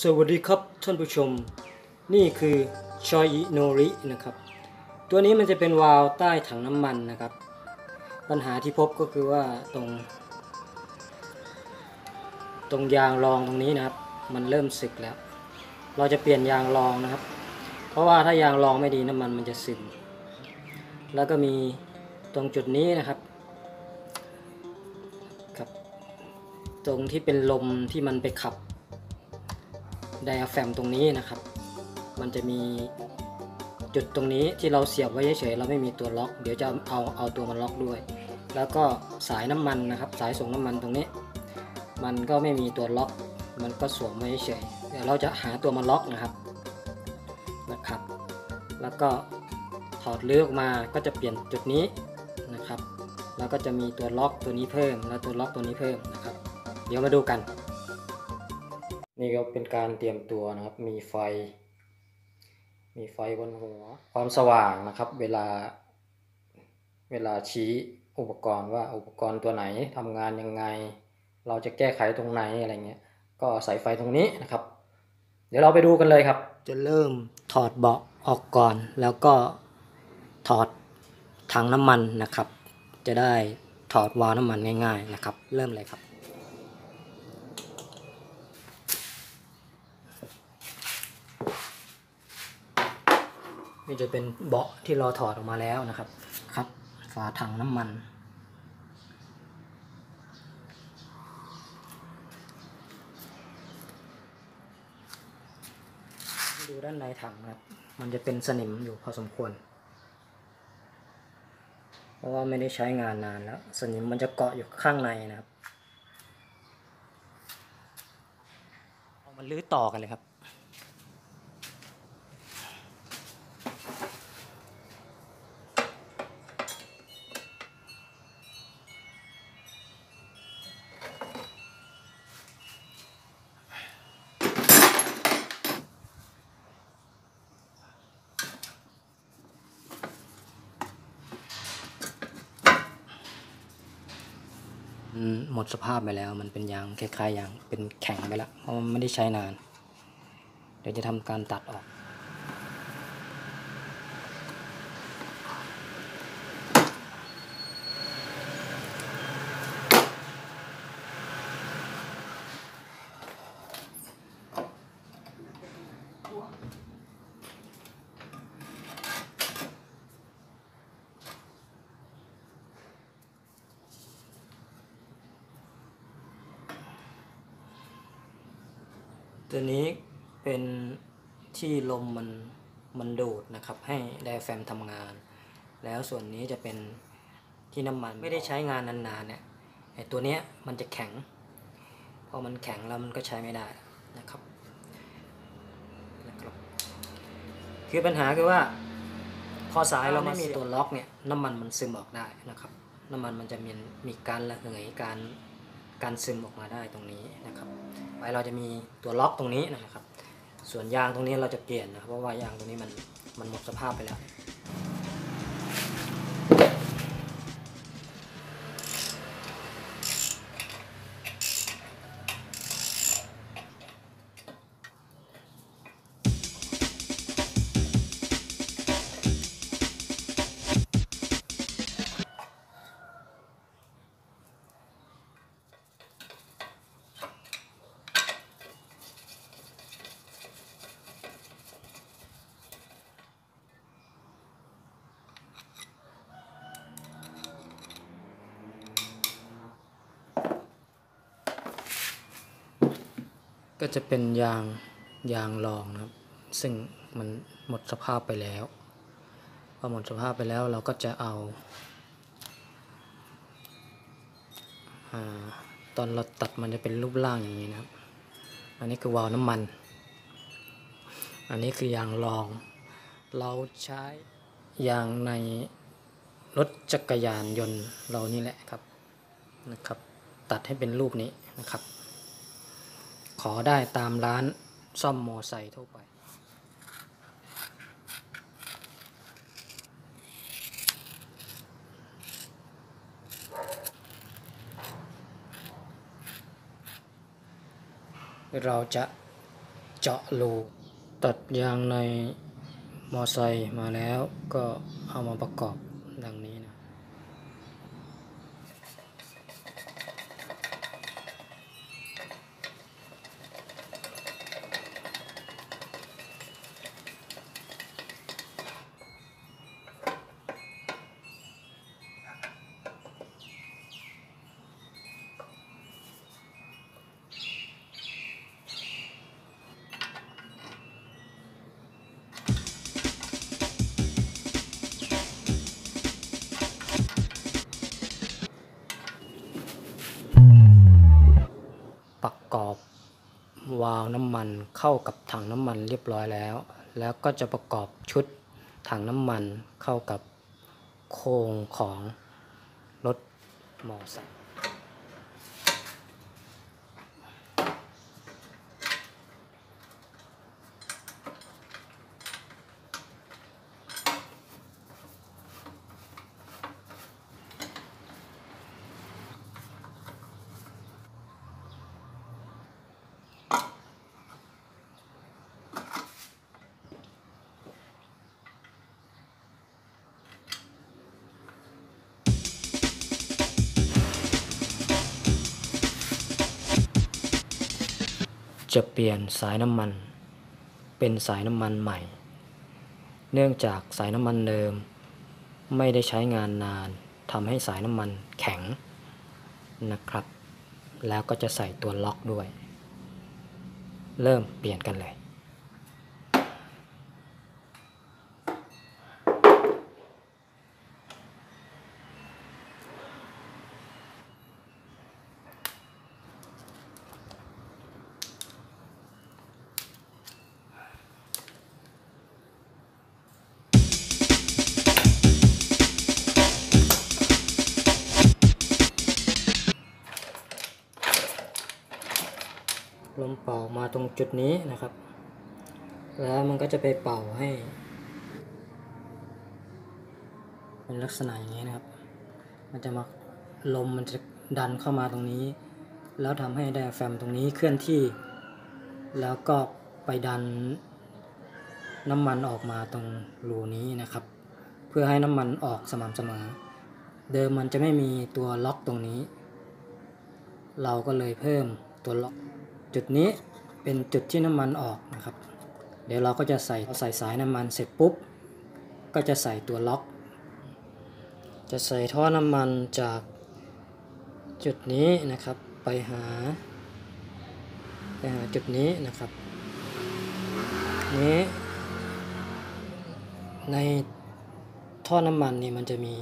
สวัสดีครับท่านผู้ชม นี่คือชอยอิโนรินะครับ ตัวนี้มันจะเป็นวาล์วใต้ถังน้ำมันนะครับ ปัญหาที่พบก็คือว่าตรง ตรงยางรองตรงนี้นะครับ มันเริ่มสึกแล้ว เราจะเปลี่ยนยางรองนะครับ เพราะว่าถ้ายางรองไม่ดีน้ำมันมันจะซึมแล้วก็มีตรงจุดนี้นะครับครับ ตรงที่เป็นลมที่มันไปขับ ไดอะแฟมตรงนี้นะครับ มันจะมีจุดตรงนี้ที่เราเสียบไว้เฉยๆเราไม่มีตัวล็อก เดี๋ยวจะเอาเอาตัวมันล็อกด้วย แล้วก็สายน้ำมันนะครับ สายส่งน้ำมันตรงนี้ มันก็ไม่มีตัวล็อก มันก็สวมไว้เฉยเดี๋ยวเราจะหาตัวมาล็อกนะครับนะครับ แล้วก็ถอดเลือกออกมาก็จะเปลี่ยนจุดนี้นะครับ แล้วก็จะมีตัวล็อกตัวนี้เพิ่ม แล้วตัวล็อกตัวนี้เพิ่มนะครับ เดี๋ยวมาดูกัน นี่ก็เป็นการเตรียมตัวนะครับ มีไฟ มีไฟบนหัว ความสว่างนะครับ เวลา เวลาชี้อุปกรณ์ว่าอุปกรณ์ตัวไหนทำงานยังไง เราจะแก้ไขตรงไหนอะไรเงี้ย ก็ใส่ไฟตรงนี้นะครับ เดี๋ยวเราไปดูกันเลยครับ จะเริ่มถอดเบาะออกก่อน แล้วก็ถอดถังน้ำมันนะครับ จะได้ถอดวาล์วน้ำมันง่าย ๆนะครับ เริ่มเลยครับ นี่จะเป็นเบาะที่เราถอดออกมาแล้วนะครับ ครับฝาถังน้ำมัน ดูด้านในถังนะครับ มันจะเป็นสนิมอยู่พอสมควร เพราะว่าไม่ได้ใช้งานนานแล้ว สนิมมันจะเกาะอยู่ข้างในนะครับ เอามันลื้อต่อกันเลยครับ หมดสภาพไปแล้ว มันเป็นยางคล้ายๆยางเป็นแข็งไปแล้วเพราะมันไม่ได้ใช้นาน เดี๋ยวจะทำการตัดออก ตัวนี้เป็นที่ลมมันมันดูดนะครับ ให้ไดอะแฟรมทำงาน แล้วส่วนนี้จะเป็นที่น้ำมันไม่ได้ใช้งานนานๆเนี่ยไอตัวเนี้ยมันจะแข็ง พอมันแข็งแล้วมันก็ใช้ไม่ได้นะครับนะครับ คือปัญหาคือว่า พอสายเราไม่มีตัวล็อกเนี่ยน้ำมันมันซึมออกได้นะครับ น้ำมันมันจะมีมีการระเหยการ การซึมออกมาได้ตรงนี้นะครับไปเราจะมีตัวล็อกตรงนี้นะครับ ส่วนยางตรงนี้เราจะเปลี่ยนนะครับเพราะว่ายางตรงนี้มันมันหมดสภาพไปแล้ว ก็จะเป็นยางยางรองนะครับ ซึ่งมันหมดสภาพไปแล้วพอหมดสภาพไปแล้วเราก็จะเอาตอนเราตัดมันจะเป็นรูปร่างอย่างนี้นะครับ อันนี้คือวาล์วน้ำมัน อันนี้คือยางรอง เราใช้ยางในรถจักรยานยนต์เรานี่แหละครับนะครับ ตัดให้เป็นรูปนี้นะครับ ขอได้ตามร้านซ่อมมอไซค์ทั่วไป เราจะเจาะรูตัดยางในมอไซค์มาแล้วก็เอามาประกอบดังนี้ วาล์วน้ำมันเข้ากับถังน้ำมันเรียบร้อยแล้ว แล้วก็จะประกอบชุดถังน้ำมันเข้ากับโครงของรถมอไซค์ จะเปลี่ยนสายน้ำมัน เป็นสายน้ำมันใหม่ เนื่องจากสายน้ำมันเดิม ไม่ได้ใช้งานนานทำให้สายน้ำมันแข็งนะครับ แล้วก็จะใส่ตัวล็อกด้วย เริ่มเปลี่ยนกันเลย ตรงจุดนี้นะครับ แล้วมันก็จะไปเป่าให้ เป็นลักษณะอย่างนี้นะครับ มันจะมาลมมันจะดันเข้ามาตรงนี้ แล้วทำให้ไดอะแฟมตรงนี้เคลื่อนที่ แล้วก็ไปดันน้ำมันออกมาตรงรูนี้นะครับ เพื่อให้น้ำมันออกสม่ำเสมอ เดิมมันจะไม่มีตัวล็อกตรงนี้ เราก็เลยเพิ่มตัวล็อกจุดนี้ เป็นจุดที่น้ำมันออกนะครับ เดี๋ยวเราก็จะใส่ใส่สายน้ำมันเสร็จปุ๊บ ก็จะใส่ตัวล็อก จะใส่ท่อน้ำมันจากจุดนี้นะครับไปหาไปหาจุดนี้นะครับ นี้ ในท่อน้ำมันนี่มันจะมี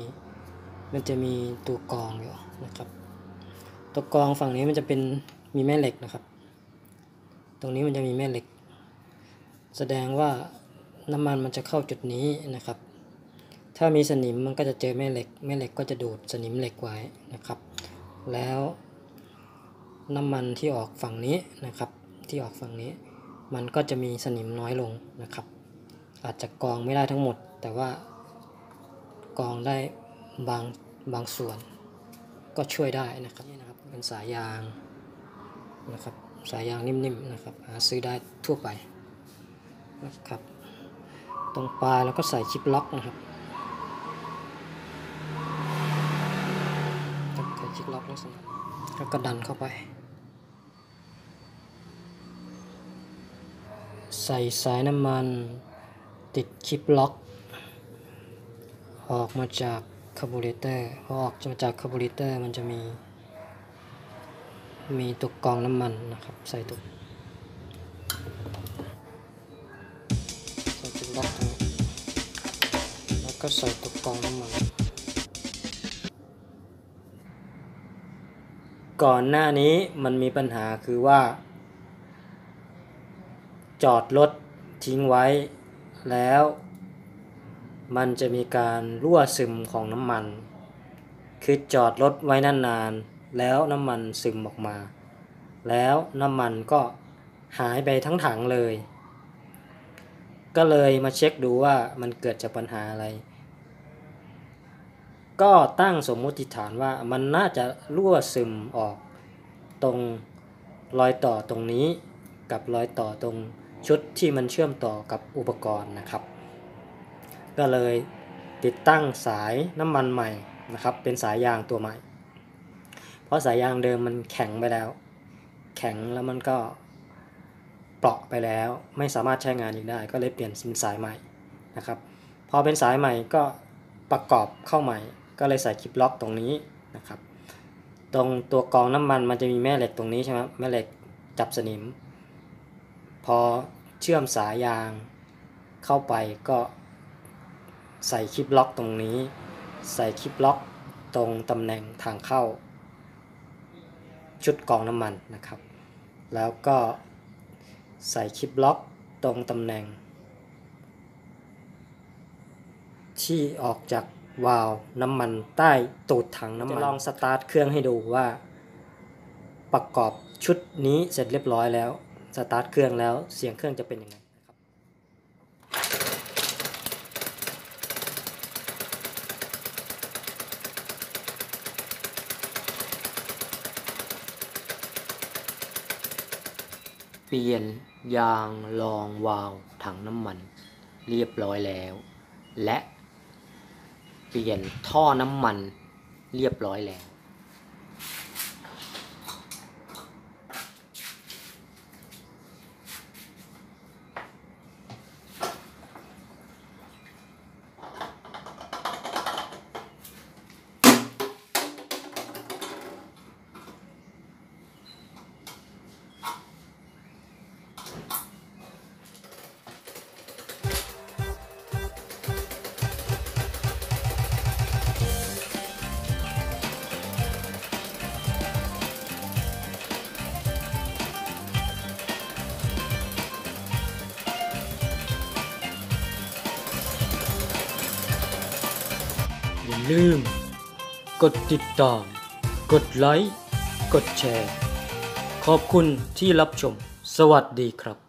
มันจะมีตัวกรองอยู่นะครับ ตัวกรองฝั่งนี้มันจะเป็นมีแม่เหล็กนะครับ ตรงนี้มันจะมีแม่เหล็ก แสดงว่าน้ำมันมันจะเข้าจุดนี้นะครับ ถ้ามีสนิมมันก็จะเจอแม่เหล็ก แม่เหล็กก็จะดูดสนิมเหล็กไว้นะครับ แล้วน้ำมันที่ออกฝั่งนี้นะครับ ที่ออกฝั่งนี้ มันก็จะมีสนิมน้อยลงนะครับ อาจจะกองไม่ได้ทั้งหมด แต่ว่ากองได้บางบางส่วน ก็ช่วยได้นะครับนี่นะครับเป็นสายยางนะครับ สายยางนิ่มๆนะครับ หาซื้อได้ทั่วไปนะครับ ตรงปลายแล้วก็ใส่ชิปล็อกนะครับใส่ชิปล็อกลักษณะแล้วก็ดันเข้าไป ใส่สายน้ำมันติด clip lock ออกมาจากคาร์บูเรเตอร์พอออกมาจากคาร์บูเรเตอร์มันจะมี มีตัวกรองน้ำมันนะครับ ใส่ตัวใส่จุดล็อกตรงนี้แล้วก็ใส่ตัวกรองน้ำมัน ก่อนหน้านี้มันมีปัญหาคือว่า จอดรถทิ้งไว้แล้ว มันจะมีการรั่วซึมของน้ำมัน คือจอดรถไว้นานๆ แล้วน้ำมันซึมออกมา แล้วน้ำมันก็หายไปทั้งถังเลย ก็เลยมาเช็คดูว่ามันเกิดจากปัญหาอะไร ก็ตั้งสมมติฐานว่ามันน่าจะรั่วซึมออก ตรงรอยต่อตรงนี้กับรอยต่อตรงชุดที่มันเชื่อมต่อกับอุปกรณ์นะครับ ก็เลยติดตั้งสายน้ำมันใหม่นะครับ เป็นสายยางตัวใหม่ เพราะสายยางเดิมมันแข็งไปแล้ว แข็งแล้วมันก็เปราะไปแล้ว ไม่สามารถใช้งานอีกได้ ก็เลยเปลี่ยนเป็นสายใหม่นะครับ พอเป็นสายใหม่ก็ประกอบเข้าใหม่ ก็เลยใส่คลิปล็อกตรงนี้นะครับ ตรงตัวกองน้ำมันมันจะมีแม่เหล็กตรงนี้ใช่ไหมแม่เหล็กจับสนิม พอเชื่อมสายยางเข้าไปก็ใส่คลิปล็อกตรงนี้ ใส่คลิปล็อกตรงตำแหน่งทางเข้า ชุดกองน้ำมันนะครับ แล้วก็ใส่คลิปล็อกตรงตำแหน่ง ที่ออกจากวาล์วน้ำมันใต้ตูดถังน้ำมันจะลองสตาร์ทเครื่องให้ดูว่า ประกอบชุดนี้เสร็จเรียบร้อยแล้ว สตาร์ทเครื่องแล้วเสียงเครื่องจะเป็นยังไงนะครับ เปลี่ยนยางรองวาล์วถังน้ำมัน เรียบร้อยแล้ว และ เปลี่ยนท่อน้ำมัน เรียบร้อยแล้ว ลืม กดติดตาม กดไลค์ กดแชร์ ขอบคุณที่รับชม สวัสดีครับ